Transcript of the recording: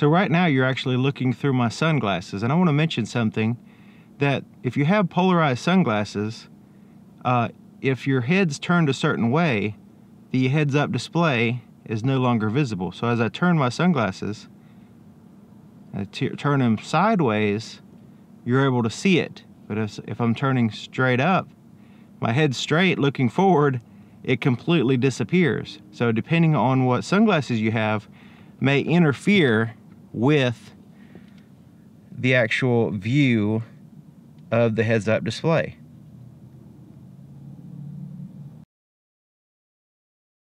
So right now you're actually looking through my sunglasses, and I want to mention something that if you have polarized sunglasses, uh, if your head's turned a certain way, the heads-up display is no longer visible. So as I turn my sunglasses, I turn them sideways, you're able to see it. But if, if I'm turning straight up, my head's straight looking forward, it completely disappears. So depending on what sunglasses you have, may interfere with the actual view of the heads-up display.